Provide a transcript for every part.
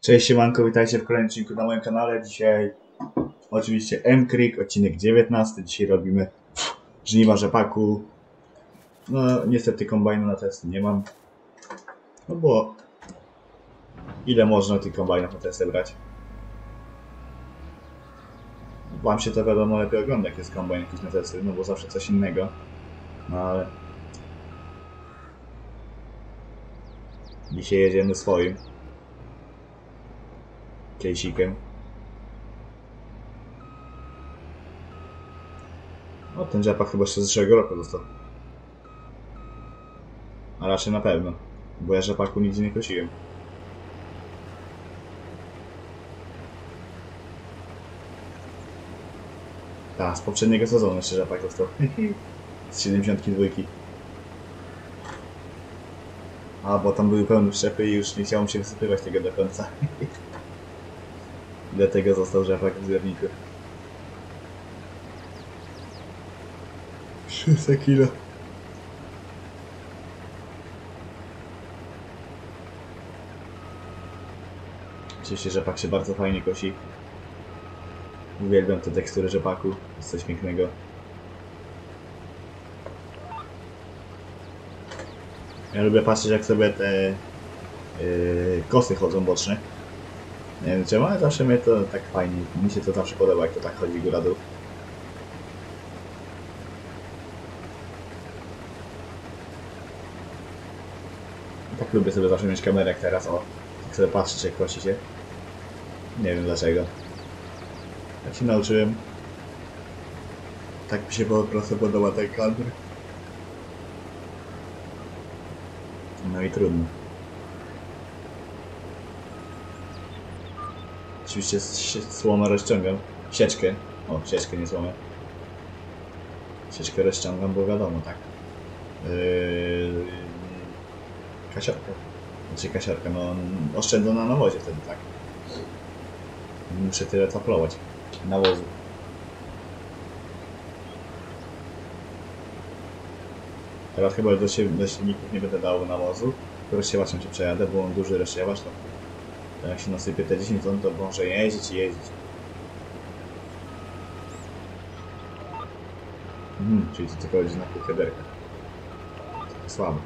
Cześć siemanko, witajcie w kolejnym odcinku na moim kanale. Dzisiaj oczywiście M-Creek, odcinek 19. Dzisiaj robimy żniwa rzepaku. No niestety kombajnu na testy nie mam. No bo ile można tych kombajnów na testy brać? Wam się to wiadomo lepiej ogląda jak jest kombajn jakiś na testy, no bo zawsze coś innego. No ale... Dzisiaj jedziemy swoim. Kejsikiem. O, ten rzepak chyba jeszcze z zeszłego roku został. A raczej na pewno, bo ja rzepaku nigdzie nie kosiłem. Tak, z poprzedniego sezonu jeszcze rzepak został. z 72. A, bo tam były pełne wszczepy i już nie chciałem się wysypywać tego do końca. Dlatego został rzepak w zbiorniku. 300 kilo. Oczywiście rzepak się bardzo fajnie kosi. Uwielbiam te tekstury rzepaku. Jest coś pięknego. Ja lubię patrzeć jak sobie te yy, kosy chodzą boczne. Nie wiem czemu, ale zawsze mnie to tak fajnie, mi się to zawsze podoba, jak to tak chodzi góra dół. Tak lubię sobie zawsze mieć kamerę teraz, o, tak sobie patrzeć jak kosi się. Nie wiem dlaczego. Tak się nauczyłem. Tak mi się po prostu podoba ten kadr. No i trudno. Oczywiście słomę rozciągam. Sieczkę. O, sieczkę, nie słomę. Sieczkę rozciągam, bo wiadomo, tak. Yy... Kasiorka. Znaczy kasiorka, no oszczędzę na nawozie wtedy, tak. Muszę tyle taplować. Nawozu. Teraz chyba do, sie- do silników nie będę dał nawozu. Rozsiewaczem się przejadę, bo mam duży rozsiewacz, to to jak się nasypie te 10 ton, to może jeździć i jeździć. Mhm, czyli to tylko chodzi na kederka. Słabo.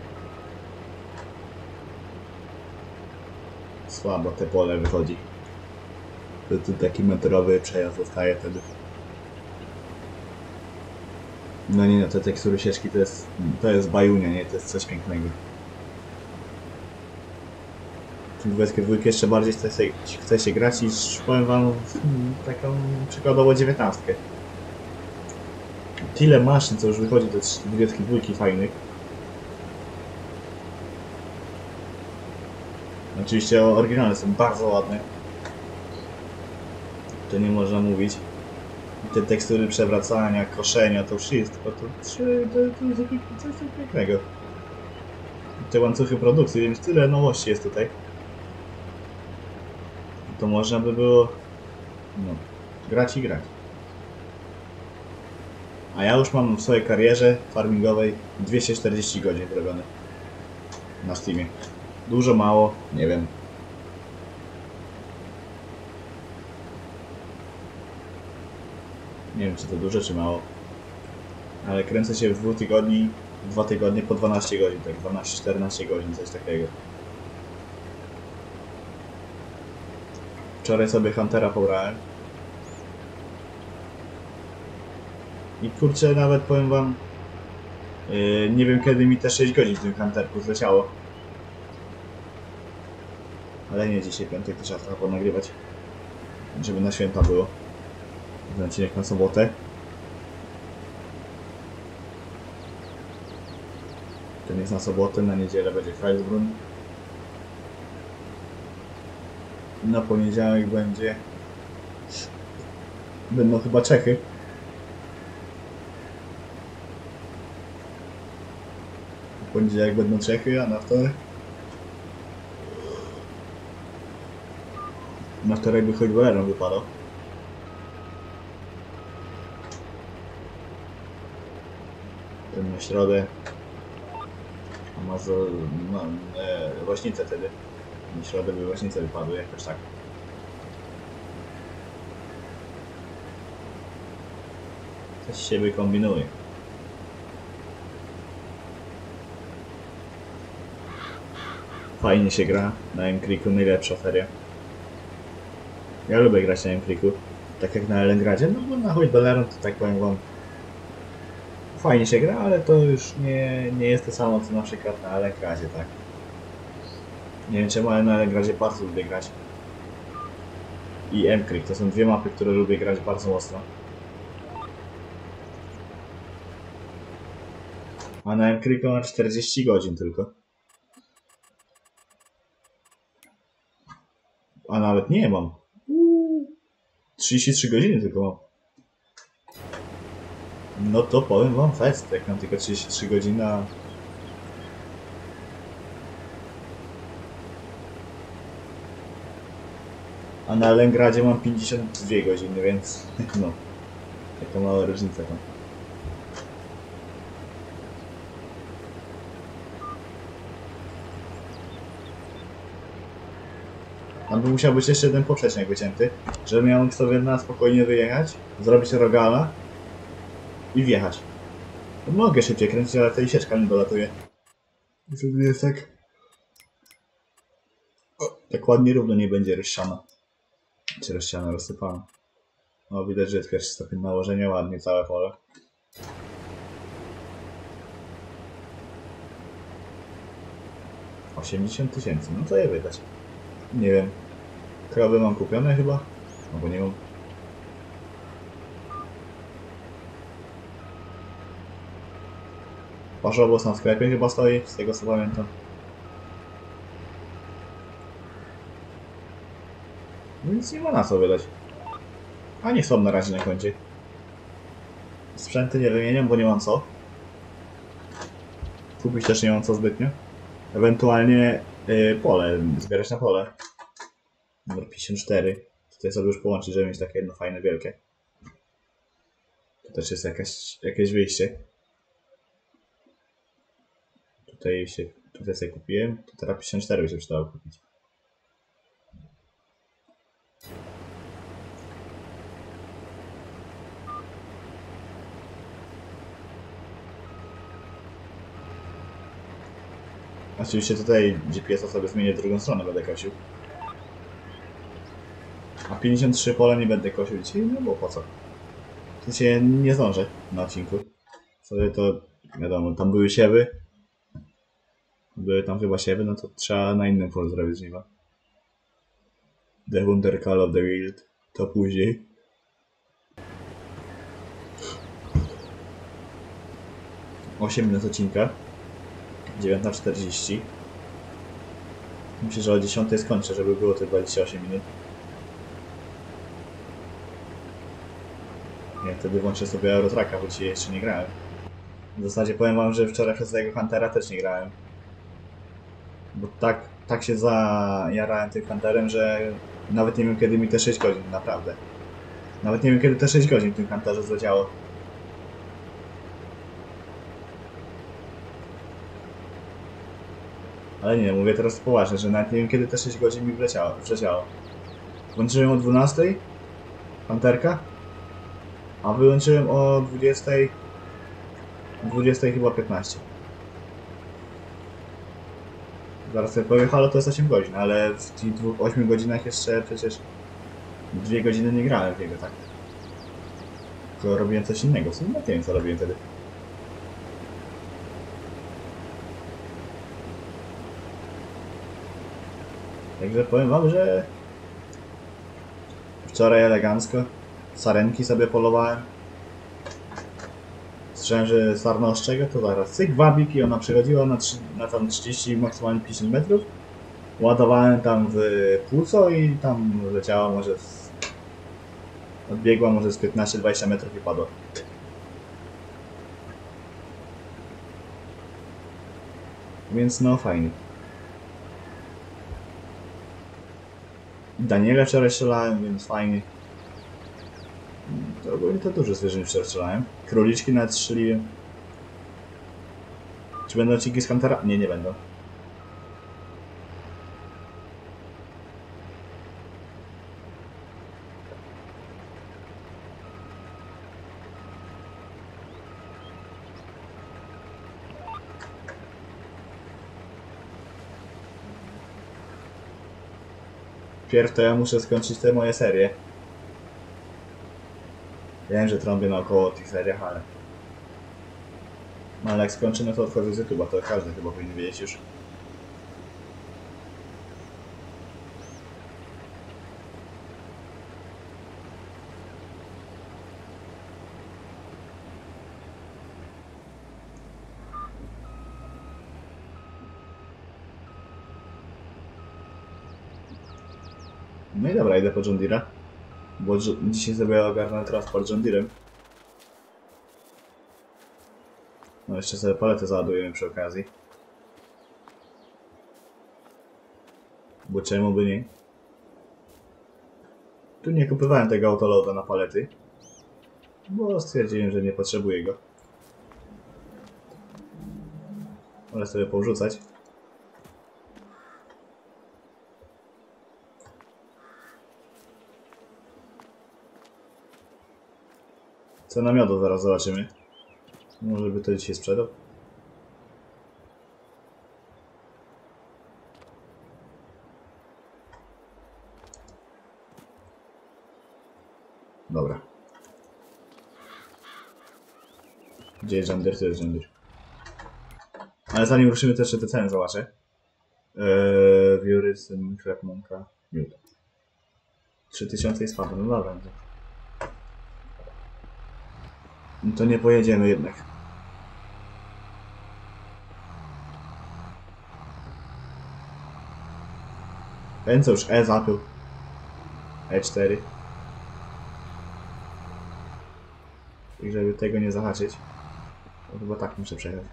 Słabo te pole wychodzi. To tu taki metrowy przejazd zostaje wtedy. No nie no, te tekstury sieczki to jest, to jest bajunia, nie? To jest coś pięknego. W 22 jeszcze bardziej chce się, chce się grać niż powiem wam mm, taką przykładowo 19. Tyle maszyn, co już wychodzi do 22 fajnych. Oczywiście oryginalne są bardzo ładne. To nie można mówić. I te tekstury przewracania, koszenia, to wszystko, to, to, to, to jest coś pięknego. Te łańcuchy produkcji, więc tyle nowości jest tutaj to można by było no, grać i grać. A ja już mam w swojej karierze farmingowej 240 godzin zrobione na Steamie. Dużo, mało, nie wiem. Nie wiem, czy to dużo, czy mało. Ale kręcę się w dwóch tygodni, dwa tygodnie po 12 godzin, tak 12-14 godzin, coś takiego. Wczoraj sobie Huntera pobrałem. I kurczę, nawet powiem wam, yy, nie wiem kiedy mi te 6 godzin w tym Hunterku zleciało. Ale nie, dzisiaj piątek to trzeba trochę ponagrywać. Żeby na święta było. Ten odcinek na sobotę. Ten jest na sobotę, na niedzielę będzie Heilbrunn. Na poniedziałek będzie. Będą chyba Czechy. W poniedziałek będą Czechy, a na wtorek. Na wtorek by choć wypadał. Ten na środę. A ma za, ma, e, wtedy. Mi środek wyłaźnice wypadły jakoś tak. Coś się wykombinuje. Fajnie się gra na M-Creeku, najlepsza seria. Ja lubię grać na M-Creeku. Tak jak na Elengradzie, no bo na choć Beleron to tak powiem wam fajnie się gra, ale to już nie, nie jest to samo co na przykład na Elengradzie, tak? Nie wiem czemu, ale na Elengradzie bardzo lubię grać. I M-Creek to są dwie mapy, które lubię grać bardzo mocno. A na M-Creeku ma 40 godzin tylko. A nawet nie mam. 33 godziny tylko mam. No to powiem wam fest, jak mam tylko 33 godziny, a... A na Lengradzie mam 52 godziny, więc no. Taka mała różnica tam. Tam by musiał być jeszcze jeden poprzecznik wycięty, żeby miał sobie na spokojnie wyjechać, zrobić rogala i wjechać. No mogę szybciej kręcić, ale ta sieczka mi dolatuje. I wtedy jest tak... O, tak ładnie równo nie będzie rozsiana. Czy rozsiana, rozsypana. No widać, że jest pierwszy stopień nałożenia, ładnie całe pole. Osiemdziesiąt tysięcy, no to je wydać. Nie wiem. Krowy mam kupione chyba? Albo nie mam. Parzobos na sklepie chyba stoi, z tego co pamiętam. Nic nie ma na co wydać. A nie są na razie na koncie. Sprzęty nie wymieniam, bo nie mam co. Kupić też nie mam co zbytnio. Ewentualnie y, pole, zbierać na pole. Numer 54. Tutaj sobie już połączyć, żeby mieć takie jedno fajne, wielkie. Tu też jest jakaś, jakieś wyjście. Tutaj się, tutaj sobie kupiłem, to teraz 54 by się przydało kupić. Oczywiście tutaj GPS-a sobie zmienię w drugą stronę, będę kosił. A 53 pole nie będę kosił dzisiaj, no bo po co? W sensie nie zdążę na odcinku. Sobie to, wiadomo, tam były siewy. Były tam chyba siewy, no to trzeba na innym polu zrobić żniwa. The Wonder Call of the Wild, to później. Osiem minut odcinka. 9.40. Myślę, że o 10 skończę, żeby było te 28 minut. Ja wtedy włączę sobie Eurotracka, bo dzisiaj jeszcze nie grałem. W zasadzie powiem wam, że wczoraj przez tego Huntera też nie grałem. Bo tak, tak się zajarałem tym Hunterem, że nawet nie wiem kiedy mi te 6 godzin, naprawdę. Nawet nie wiem kiedy te 6 godzin w tym Hunterze zleciało. Ale nie, mówię teraz poważnie, że nawet nie wiem kiedy te 6 godzin mi wleciało, wleciało. Włączyłem o 12 Panterka, a wyłączyłem o 20 20 chyba 15. Zaraz sobie powiem, halo to jest 8 godzin, ale w tych dwóch, 8 godzinach jeszcze przecież 2 godziny nie grałem w niego, tak. Tylko robiłem coś innego, w sumie nie wiem co robiłem wtedy. Także powiem wam, że wczoraj elegancko sarenki sobie polowałem. Sarna ostrzega, to zaraz cyk, wabik i ona przychodziła na, na tam 30, maksymalnie 50 metrów. Ładowałem tam w płuco i tam leciała może z... Odbiegła może z 15-20 metrów i padła. Więc no fajnie. Daniele wczoraj strzelałem, więc fajnie. To ogólnie to dużo zwierząt wczoraj strzelałem. Króliczki nawet strzeliłem. Czy będą odcinki z Huntera? Nie, nie będą. Pierw to ja muszę skończyć te moje serie. Wiem, że trąbię naokoło o tych seriach, ale... No ale jak skończę, no to odchodzę z YouTube'a, to każdy chyba powinien wiedzieć już. Dobra, idę po John Deere'a. Bo dzisiaj sobie ogarnę transport John Deere'em. No jeszcze sobie paletę załadujemy przy okazji. Bo czemu by nie? Tu nie kupowałem tego autoloada na palety. Bo stwierdziłem, że nie potrzebuję go. Ale sobie powrzucać. Cena miodu zaraz zobaczymy. Może by to dzisiaj sprzedał? Dobra. Gdzie jest Jandir? To jest Jandir. Ale zanim ruszymy, to jeszcze te ceny zobaczę. Eee, Wióry, syn, chleb, mąka, miód. 3000 i spadło, no dobra. To- No to nie pojedziemy jednak. Ten co już E zapił. E4. I żeby tego nie zahaczyć, to chyba tak muszę przejechać.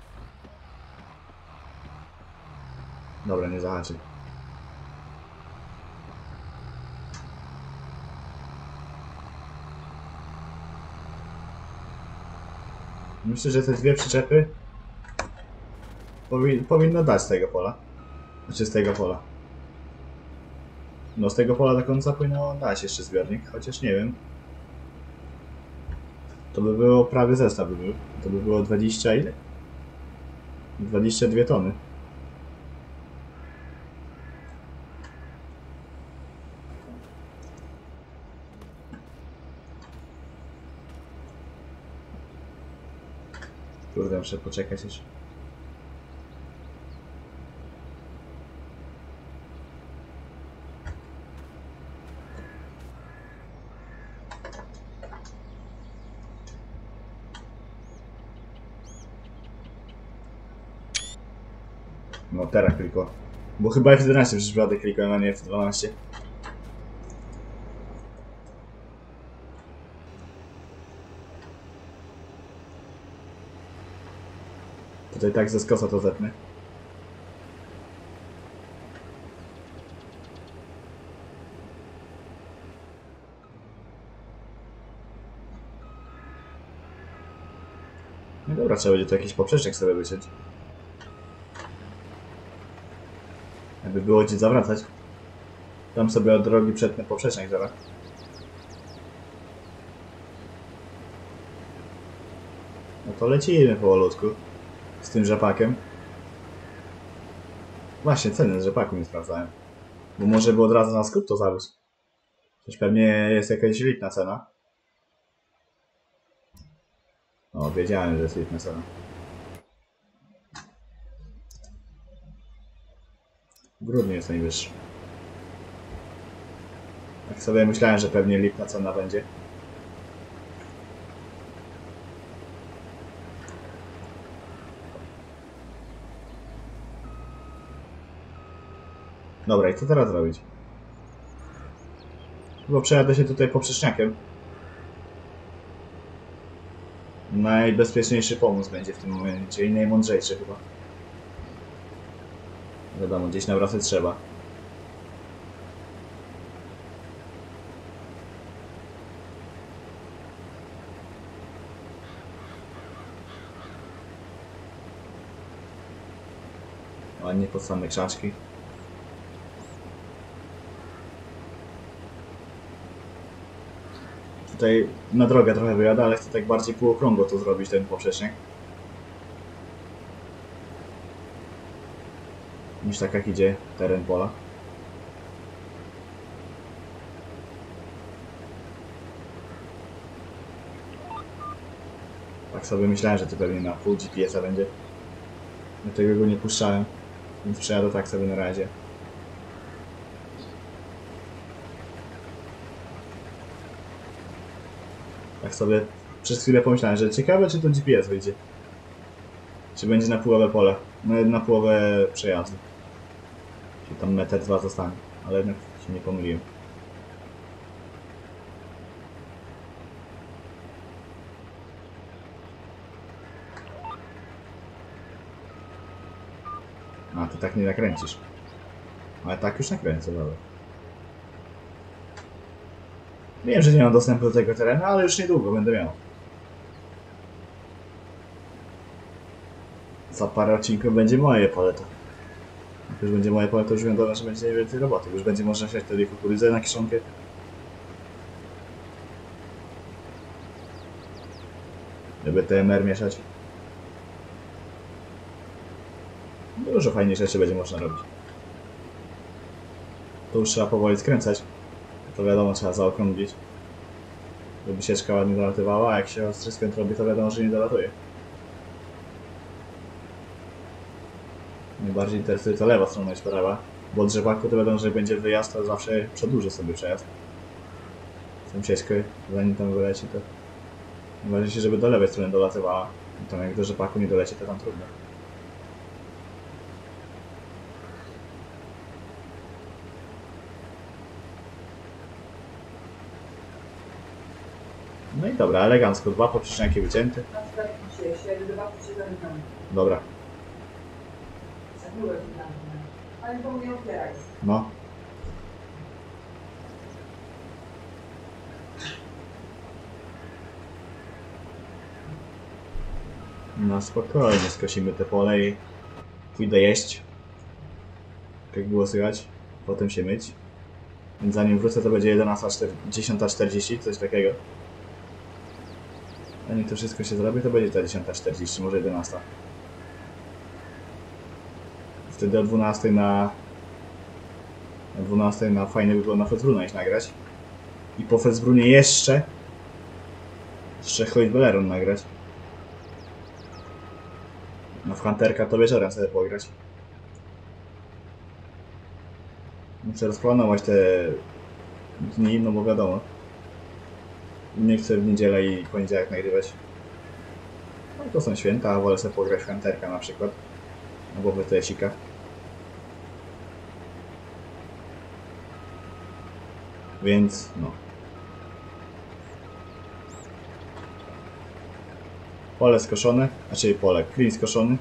Dobra, nie zahaczy. Myślę, że te dwie przyczepy powi powinno dać z tego pola. Znaczy z tego pola. No z tego pola do końca powinno dać jeszcze zbiornik, chociaż nie wiem. To by było prawie zestaw by był. To by było 20 ile? 22 tony. Kurde, muszę poczekać jeszcze. No teraz klikło. Bo chyba F11 przez przypadek klikłem, a nie F12. Tutaj tak ze skosa to zetnę. No dobra, trzeba będzie tu jakiś poprzeczek sobie wyciąć. Jakby było gdzie zawracać. Tam sobie od drogi przetnę poprzecznik zaraz. No to lecimy powolutku. Z tym rzepakiem. Właśnie, ceny z rzepaku nie sprawdzałem. Bo może by od razu na skup to zawiózł. Coś pewnie jest jakaś litna cena. O, wiedziałem, że jest litna cena. W grudniu jest najwyższy. Tak sobie myślałem, że pewnie lipna cena będzie. Dobra, i co teraz robić? Chyba przejadę się tutaj poprzeczniakiem. Najbezpieczniejszy pomysł będzie w tym momencie i najmądrzejszy chyba. Wiadomo, gdzieś nawracać trzeba. Ładnie pod same krzaczki. tutaj na drogę trochę wyjada, ale chcę tak bardziej półokrągło to zrobić, ten poprzecznik. Niż tak jak idzie teren pola. Tak sobie myślałem, że to pewnie na pół GPS-a będzie. Dlatego go nie puszczałem, więc przejadę tak sobie na razie. Sobie przez chwilę pomyślałem, że ciekawe czy to GPS wyjdzie. Czy będzie na połowę pola. Na połowę przejazdu. Czy tam metr dwa zostanie. Ale jednak się nie pomyliłem. A, ty tak nie nakręcisz. Ale tak już nakręcę, dobra. Wiem, że nie mam dostępu do tego terenu, ale już niedługo będę miał. Za parę odcinków będzie moje pole to. Jak już będzie moje pole, to już wiadomo, że będzie więcej roboty. Już będzie można siać wtedy kukurydzę na kiszonkę. Żeby TMR mieszać. Dużo fajnych rzeczy będzie można robić. To już trzeba powoli skręcać. To wiadomo, trzeba zaokrąglić. Żeby sieczka ładnie dolatywała, a jak się ostry skręt robi, to wiadomo, że nie dolatuje. Najbardziej interesuje to lewa strona niż prawa. Bo od rzepaku to wiadomo, że będzie wyjazd, to zawsze przedłuży sobie przejazd. Tą sieczkę, zanim tam wyleci, to najważniejsze, żeby do lewej strony dolatywała. Tam jak do rzepaku nie doleci, to tam trudno. No i dobra, elegancko. Dwa poprzeczniaki wycięte. Dobra, no. No spokojnie, skosimy te pole i pójdę jeść. Jak było słychać. Potem się myć. Więc zanim wrócę to będzie 11.40, coś takiego. Zanim to wszystko się zrobi, to będzie ta 10.40, może 11. Wtedy o 12 na... O 12 na by było na Fezbruna iść nagrać. I po Fezbrunie jeszcze... Jeszcze Hoyt nagrać. No w Hunterka to wieczorem sobie pograć. Muszę rozplanować te dni, no bo wiadomo. Nie chcę w niedzielę i poniedziałek nagrywać. No to są święta, a wolę sobie pograć w Hunterka na przykład. Albo w TS-ika. Więc no. Pole skoszone, znaczy pole, clean skoszony.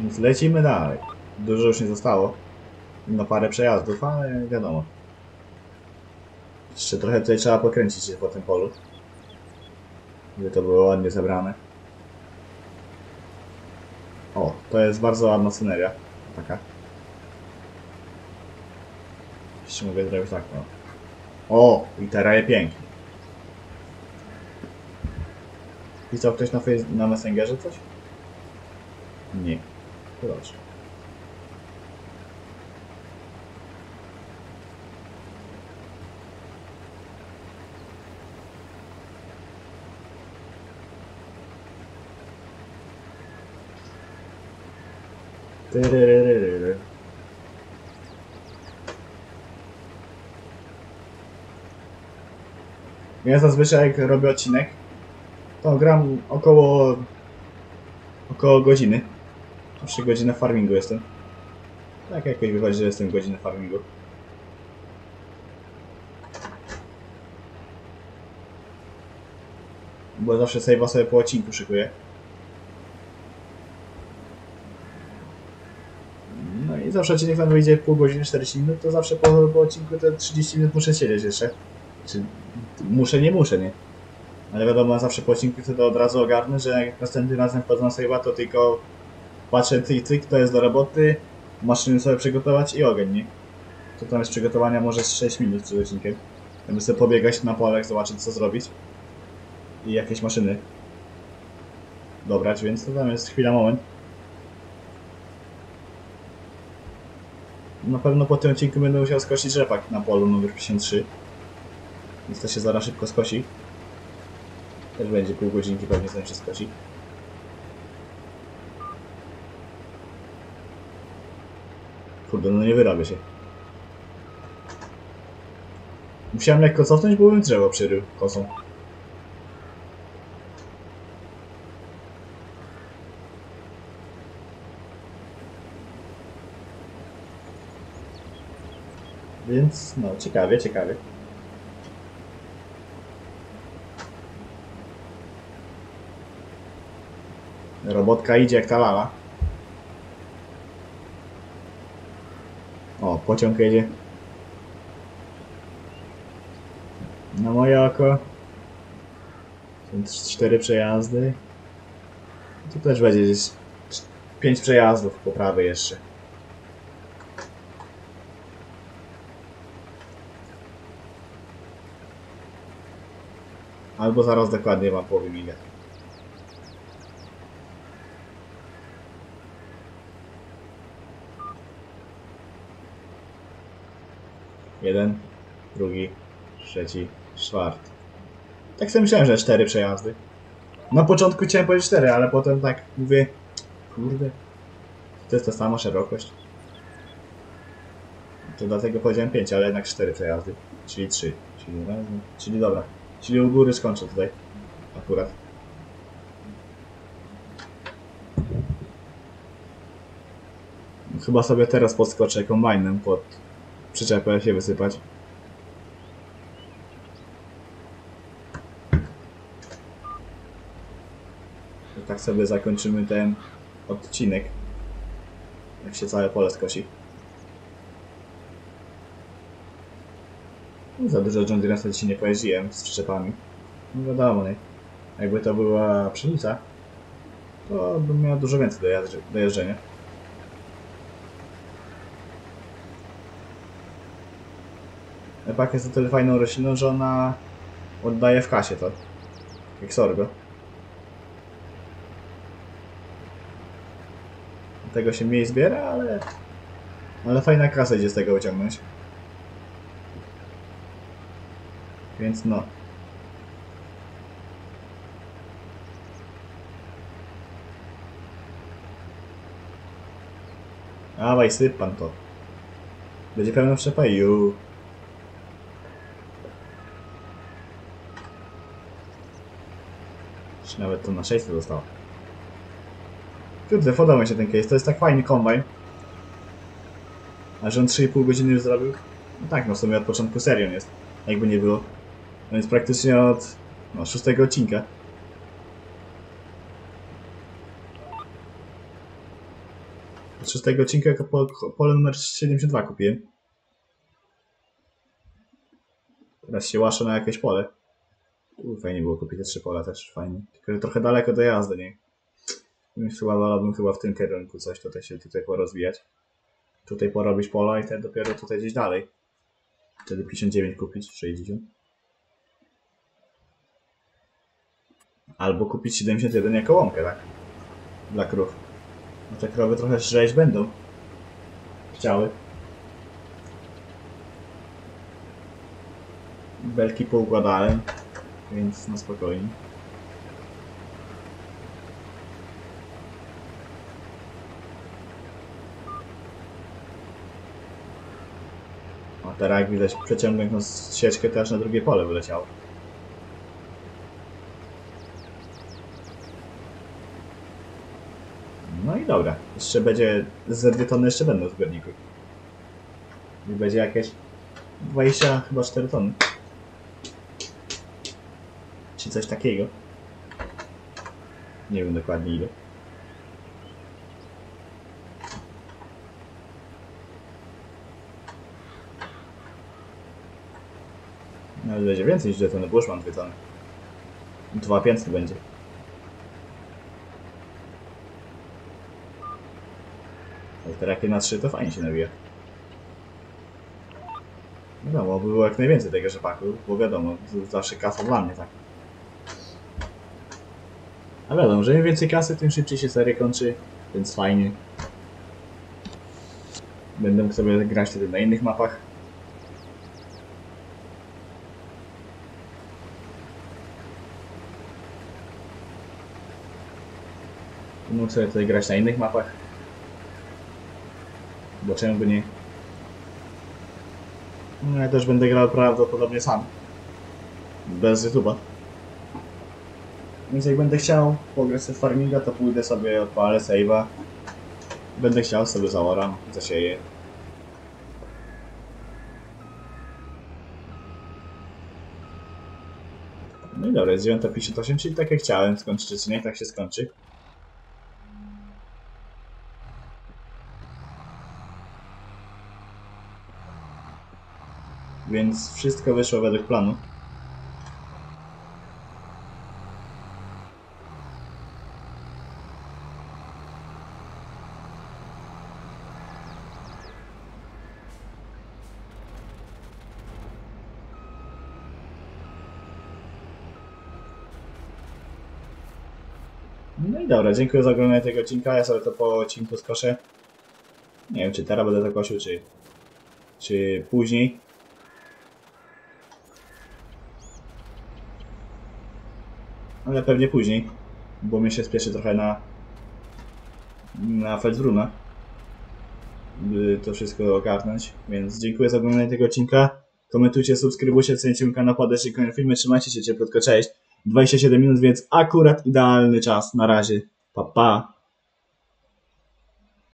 Więc lecimy dalej. Dużo już nie zostało. Na parę przejazdów, ale wiadomo. Jeszcze trochę tutaj trzeba pokręcić się po tym polu. Żeby to było ładnie zebrane. O, to jest bardzo ładna sceneria. Taka. Jeszcze mogę zrobić tak, no. O, i teraz je pięknie. Pisał ktoś na, face- na Messengerze coś? Nie. Proszę. Ja zazwyczaj jak robię odcinek, to gram około około godziny. Zawsze godzinę farmingu jestem. Tak jakoś wychodzi, że jestem godzinę farmingu. Bo zawsze save'a sobie po odcinku szykuję. No i zawsze odcinek tam wyjdzie pół godziny, 40 minut, to zawsze po, po odcinku te 30 minut muszę siedzieć jeszcze. Czy muszę, nie muszę, nie? Ale wiadomo, zawsze po odcinku wtedy od razu ogarnę, że jak następnym razem wchodzę na save'a, to tylko patrzę cyk, cyk, to jest do roboty, maszyny sobie przygotować i ogień, nie? To tam jest przygotowania może z 6 minut przed odcinkiem. Żeby sobie pobiegać na polach, zobaczyć co zrobić. I jakieś maszyny dobrać, więc to tam jest chwila, moment. Na pewno po tym odcinku będę musiał skosić rzepak na polu numer 53. Więc to się zaraz szybko skosi. Też będzie pół godzinki pewnie zanim się skosi. Kurde, no nie wyrobię się. Musiałem lekko cofnąć, bo bym drzewo przerył kosą. Więc no, ciekawie, ciekawie. Robotka idzie jak ta lala. O, pociąg jedzie. Na moje oko. Są cztery przejazdy. Tu też będzie gdzieś pięć przejazdów po prawej jeszcze. Albo zaraz dokładnie wam powiem ile. Jeden, drugi, trzeci, czwarty. Tak sobie myślałem, że cztery przejazdy. Na początku chciałem powiedzieć cztery, ale potem tak mówię, kurde, to jest ta sama szerokość. To dlatego powiedziałem pięć, ale jednak cztery przejazdy, czyli trzy. Czyli, razem, czyli dobra, czyli u góry skończę tutaj, akurat. Chyba sobie teraz podskoczę kombajnem pod przyczepę się wysypać. I tak sobie zakończymy ten odcinek. Jak się całe pole skosi. Za dużo John Deere'a dzisiaj nie pojeździłem z przyczepami. No wiadomo, nie? Jakby to była pszenica, to bym miał dużo więcej do, jeżdżenia. Epak jest o tyle fajną rośliną, że ona oddaje w kasie to. Jak sorgo. Tego się mniej zbiera, ale... Ale fajna kasa idzie z tego wyciągnąć. Więc no. Dawaj, syp pan to. Będzie pełno wszczepa ju. Czy nawet to na 600 zostało. Kurde, podoba mi się ten case. To jest tak fajny kombajn. A że on 3,5 godziny już zrobił? No tak, no w sumie od początku serią jest. Jakby nie było. No więc praktycznie od no, szóstego odcinka. Od szóstego odcinka jako po, pole numer 72 kupiłem. Teraz się łaszę na jakieś pole. Tu fajnie było kupić te trzy pola też, fajnie. Tylko, że trochę daleko do jazdy, nie? Chyba wolałbym chyba w tym kierunku coś tutaj się tutaj porozwijać. Tutaj porobić pola i wtedy dopiero tutaj gdzieś dalej. Wtedy 59 kupić, 60. Albo kupić 71 jako łąkę, tak? Dla krów. No te krowy trochę żreć będą. Chciały. Belki poukładałem, więc na spokojnie. Teraz jak widać przeciągnąć no, sieczkę też na drugie pole wyleciało. No i dobra. Jeszcze będzie, ze dwie tony jeszcze będą w zbiorniku. I będzie jakieś 20, chyba 4 tony. Czy coś takiego. Nie wiem dokładnie ile. No będzie więcej niż 2 tony, bo już mam 2 tony. 2500 będzie. Rakiet na 3 to fajnie się nabija. No wiadomo, by było jak najwięcej tego rzepaku, bo wiadomo, zawsze kasa dla mnie, tak. A wiadomo, że im więcej kasy, tym szybciej się seria kończy, więc fajnie. Będę mógł sobie grać wtedy na innych mapach. Mógł sobie tutaj grać na innych mapach. Czemu by nie? No ja też będę grał prawdopodobnie sam. Bez YouTube'a. Więc jak będę chciał pograć w farminga, to pójdę sobie, odpalę save'a. Będę chciał sobie zaoram, zasieję. No i dobra, jest 9.58, czyli tak jak chciałem skończyć odcinek, tak się skończy. Więc wszystko wyszło według planu. No i dobra, dziękuję za oglądanie tego odcinka. Ja sobie to po odcinku skoszę. Nie wiem, czy teraz będę to kosił, czy, czy później. Ale pewnie później, bo mnie się spieszy trochę na na Feldruna, by to wszystko ogarnąć. Więc dziękuję za oglądanie tego odcinka. Komentujcie, subskrybujcie, cenicie mój kanał, podajcie kolejne filmy, trzymajcie się cieplutko, cześć. 27 minut, więc akurat idealny czas. Na razie. Pa, pa.